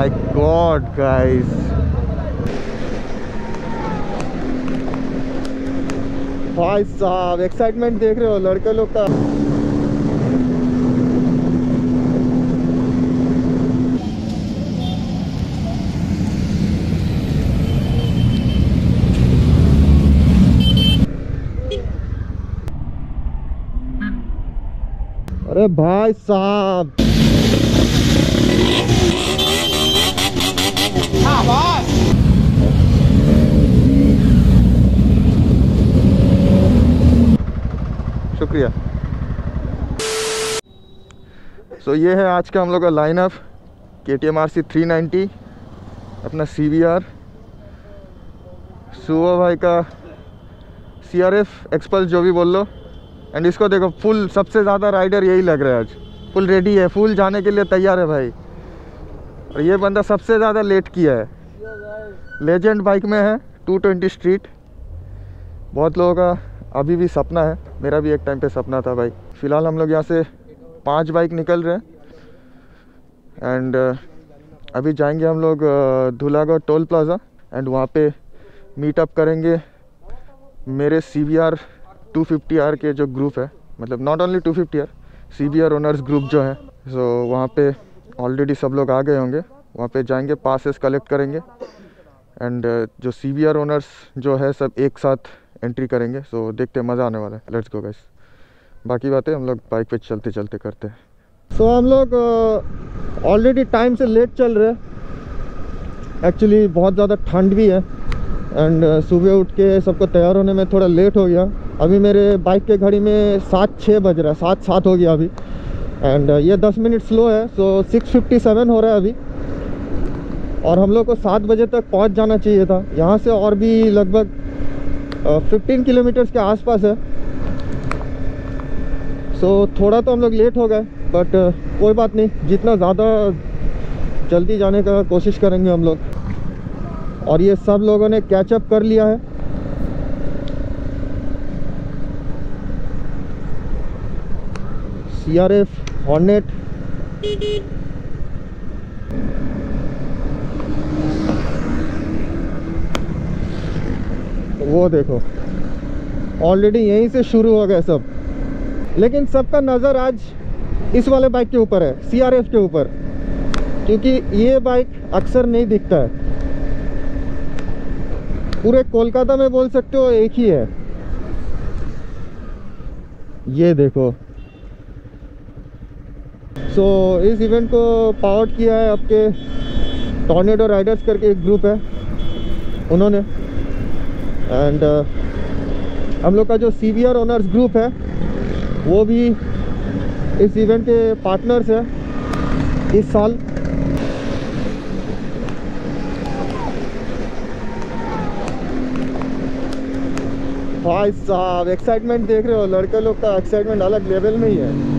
My God guys भाई साहब excitement देख रहे हो, लड़के लोग का। अरे भाई साहब। शुक्रिया। सो so, ये है आज का हम लोग का lineup K T M R C three ninety अपना सी वी आर सुबह भाई का सी आर एफ़ एक्सपल्स जो भी बोल लो। एंड इसको देखो फुल सबसे ज़्यादा राइडर यही लग रहा है आज। फुल रेडी है फुल जाने के लिए तैयार है भाई। और ये बंदा सबसे ज़्यादा लेट किया है। लेजेंड बाइक में है 220 स्ट्रीट बहुत लोगों का अभी भी सपना है मेरा भी एक टाइम पे सपना था भाई। फ़िलहाल हम लोग यहाँ से पाँच बाइक निकल रहे हैं। एंड अभी जाएँगे हम लोग धुलागढ़ टोल प्लाज़ा एंड वहाँ पे मीटअप करेंगे मेरे C V R two fifty R के जो ग्रुप है। मतलब not only two fifty R C B R owners group जो है। सो so, वहाँ पे ऑलरेडी सब लोग आ गए होंगे। वहाँ पे जाएँगे पासेस कलेक्ट करेंगे। एंड जो सी बी आर ओनर्स जो है सब एक साथ एंट्री करेंगे सो देखते मज़ा आने वाला है। लेट्स गो गाइस बाकी बातें हम लोग बाइक पे चलते चलते करते हैं। सो so, हम लोग ऑलरेडी टाइम से लेट चल रहे हैं। एक्चुअली बहुत ज़्यादा ठंड भी है। एंड uh, सुबह उठ के सबको तैयार होने में थोड़ा लेट हो गया। अभी मेरे बाइक के घड़ी में सात छः बज रहा है सात सात हो गया अभी। एंड uh, ये दस मिनट स्लो है सो सिक्स फिफ्टी सेवन हो रहा है अभी। और हम लोग को सात बजे तक पहुँच जाना चाहिए था। यहाँ से और भी लगभग फिफ्टीन किलोमीटर्स के आसपास है। सो so, थोड़ा तो हम लोग लेट हो गए बट कोई बात नहीं जितना ज़्यादा जल्दी जाने का कोशिश करेंगे हम लोग। और ये सब लोगों ने कैचअप कर लिया है। सी आर एफ़ हॉर्नेट वो देखो। ऑलरेडी यहीं से शुरू हो गया सब। लेकिन सबका नज़र आज इस वाले बाइक के ऊपर है सी आर एफ़ के ऊपर। क्योंकि ये बाइक अक्सर नहीं दिखता है। पूरे कोलकाता में बोल सकते हो एक ही है। ये देखो। सो so, इस इवेंट को पावर किया है आपके टॉर्नेडो राइडर्स करके एक ग्रुप है। उन्होंने एंड uh, हम लोग का जो सी आर ओनर्स ग्रुप है वो भी इस इवेंट के पार्टनर्स है इस साल। भाई साहब एक्साइटमेंट देख रहे हो? लड़के लोग का एक्साइटमेंट अलग लेवल में ही है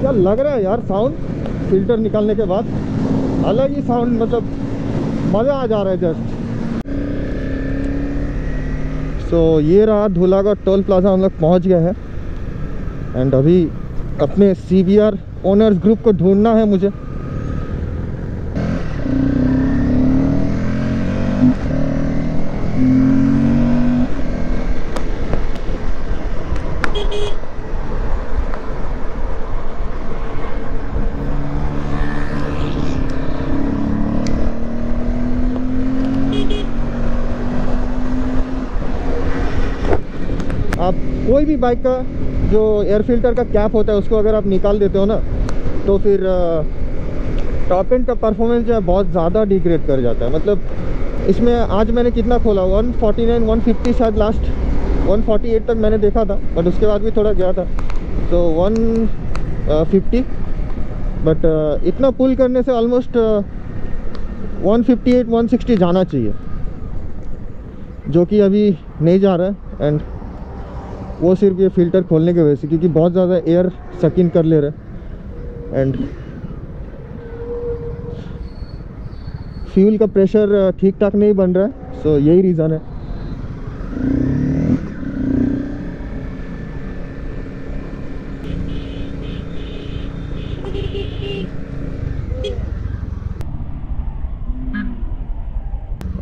क्या लग रहा है यार साउंड फ़िल्टर निकालने के बाद अलग ही साउंड मतलब मज़ा आ जा रहा है जस्ट सो so, ये रहा धूलागढ़ टोल प्लाजा हम लोग पहुँच गए हैं। एंड अभी अपने C B R owners group को ढूंढना है मुझे आप कोई भी बाइक का जो एयर फ़िल्टर का कैप होता है, उसको अगर आप निकाल देते हो ना तो फिर टॉप एंड का परफॉर्मेंस जो है, बहुत ज़्यादा डिग्रेड कर जाता है। मतलब इसमें आज मैंने कितना खोला? 149 150 शायद लास्ट 148 तक मैंने देखा था बट उसके बाद भी थोड़ा गया था। तो वन फिफ्टी बट इतना पुल करने से almost one fifty eight one sixty जाना चाहिए, जो कि अभी नहीं जा रहा है एंड वो सिर्फ़ ये फ़िल्टर खोलने की वजह से, क्योंकि बहुत ज़्यादा एयर सकिन कर ले रहा है। एंड फ्यूल का प्रेशर ठीक ठाक नहीं बन रहा है सो यही रीज़न है।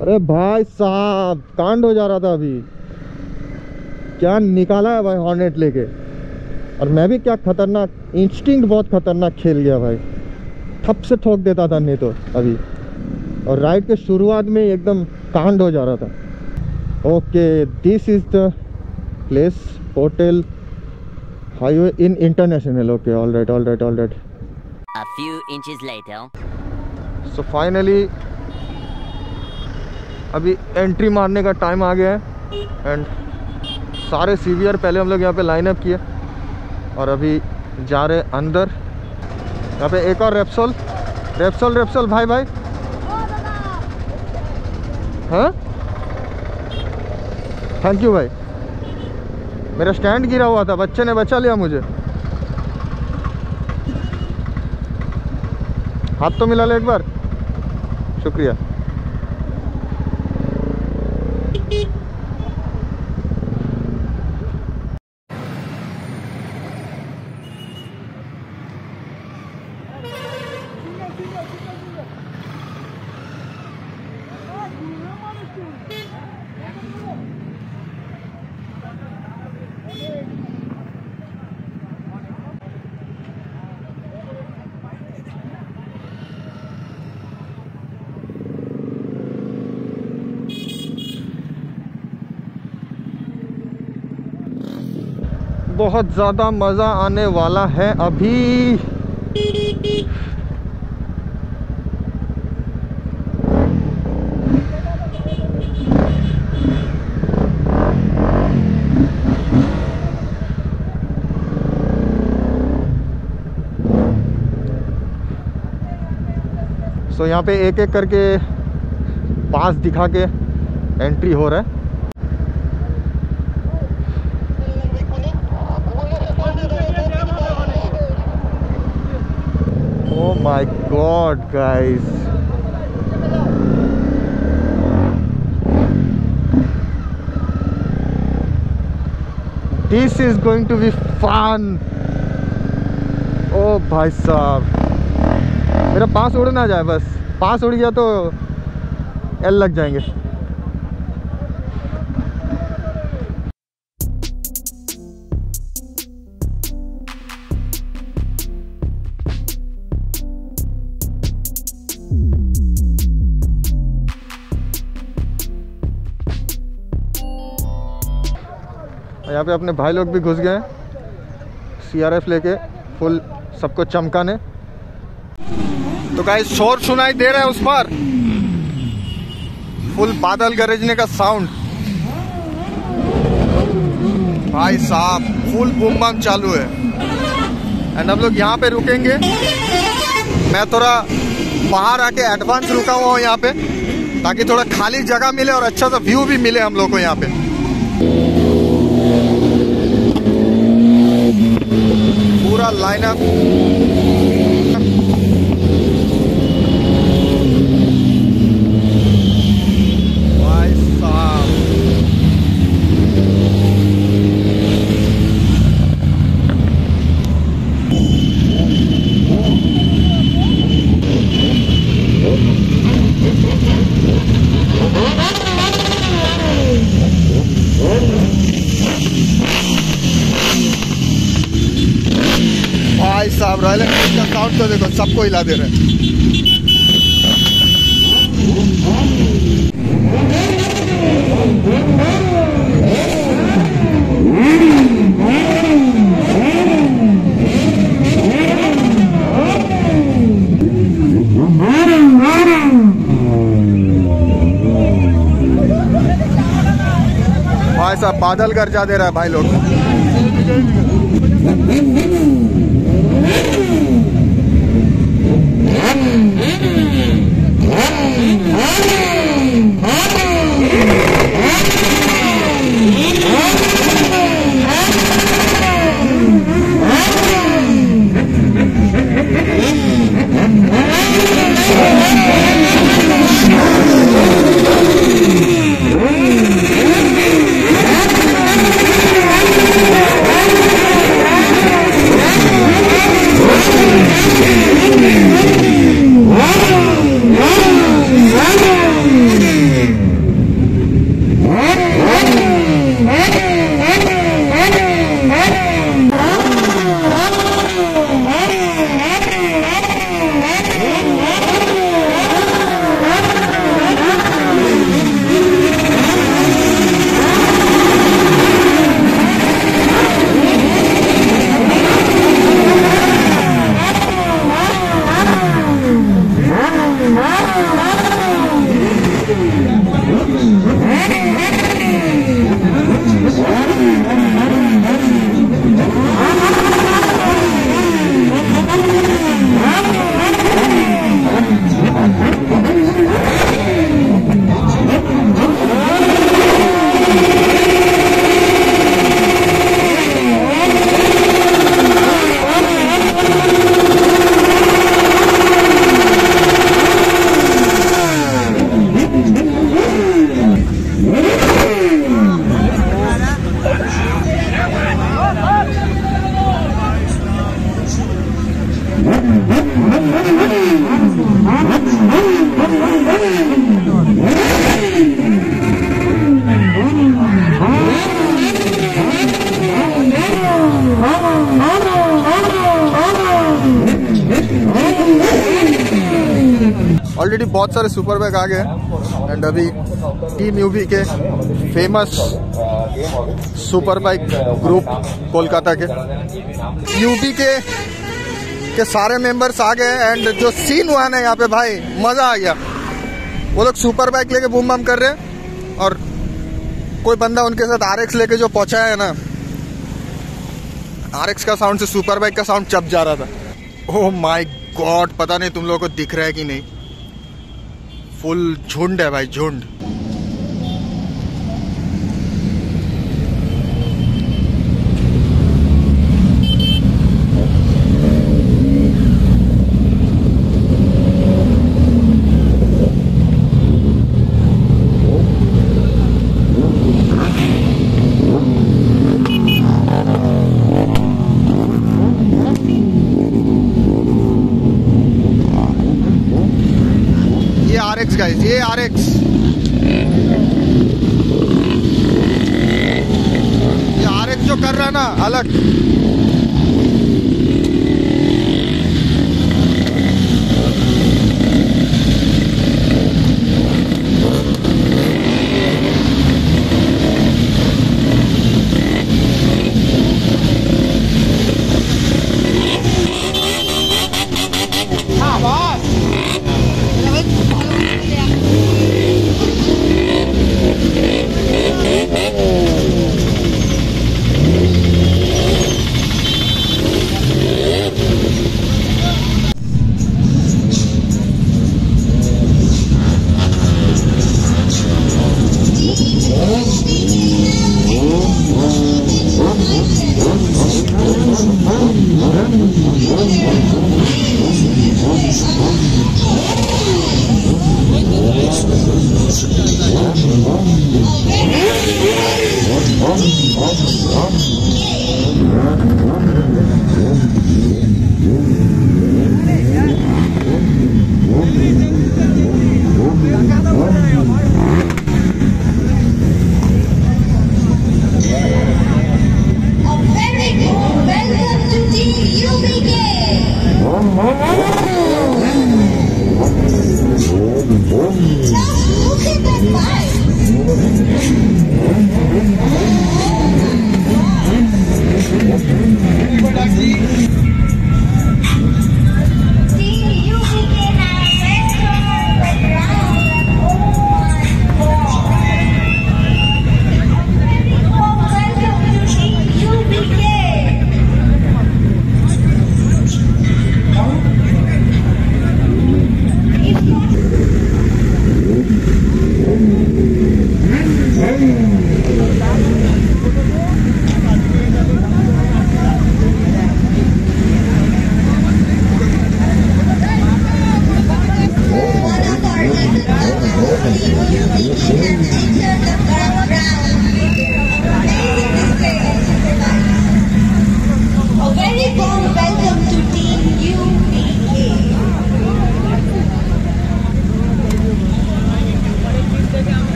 अरे भाई साहब, कांड हो जा रहा था अभी। क्या निकाला है भाई हॉर्नेट लेके? और मैं भी क्या खतरनाक इंस्टिंग बहुत खतरनाक खेल गया भाई। ठप से ठोक देता था नहीं तो अभी। और राइड के शुरुआत में एकदम कांड हो जा रहा था। Okay this is the place hotel highway inn international okay all right all right all right A few inches later. So finally अभी एंट्री मारने का टाइम आ गया है। एंड सारे सीवियर पहले हम लोग यहाँ पे लाइन अप किए और अभी जा रहे अंदर। यहाँ पे एक और रेप्सोल रेप्सोल रेप्सोल भाई भाई। हाँ? थैंक यू भाई। मेरा स्टैंड गिरा हुआ था, बच्चे ने बचा लिया मुझे। हाथ तो मिला ले एक बार। शुक्रिया। बहुत ज़्यादा मज़ा आने वाला है अभी। सो यहाँ पे एक एक करके पास दिखा के एंट्री हो रहा है। Oh my god, guys. This is going to be fun. ओ भाई साहब मेरा पास उड़ ना जाए बस पास उड़ गया तो एल लग जाएँगे यहाँ पे अपने भाई लोग भी घुस गए सीआरएफ लेके फुल सबको चमकाने। तो कहीं शोर सुनाई दे रहा है उस पर। फुल बादल गरजने का साउंड भाई साहब फुल बूम बम चालू है। एंड हम लोग यहाँ पे रुकेंगे। मैं थोड़ा बाहर आके एडवांस रुका हुआ हूँ यहाँ पे, ताकि थोड़ा खाली जगह मिले और अच्छा सा व्यू भी मिले हम लोग को यहाँ पे। पूरा लाइनअप भाई साहब भाई साहब रॉयल एनफील्ड का साउंड तो देखो सबको हिला दे रहे हैं। भाई साहब बादल गरजा दे रहा है भाई लोग। ऑलरेडी बहुत सारे सुपर बाइक आ गए एंड अभी टीम यूवी के famous super bike group Kolkata के। यूवी के के सारे मेंबर्स आ गए एंड जो सीन हुआ ना यहाँ पे भाई, मज़ा आ गया। वो लोग सुपर बाइक लेके बूम बम कर रहे हैं। कोई बंदा उनके साथ आर एक्स लेके जो पहुँचा है ना आर एक्स का साउंड से सुपर बाइक का साउंड चप जा रहा था। ओह माय गॉड पता नहीं तुम लोगों को दिख रहा है कि नहीं। फुल झुंड है भाई, झुंड ये आर एक्स गाइस ये आर एक्स ये आर एक्स जो कर रहा है ना अलग Oh,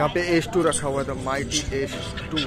यहाँ पे एस टू रखा हुआ था माइटी एस टू